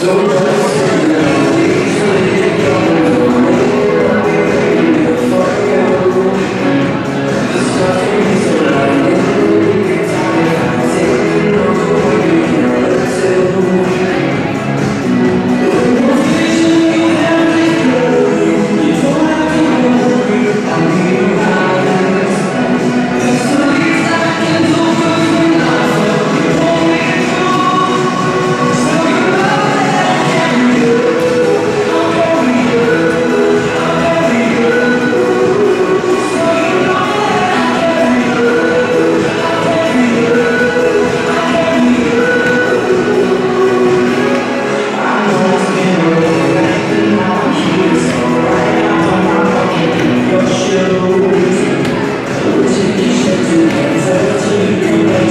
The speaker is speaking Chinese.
Zorundayız. 주께서지 금,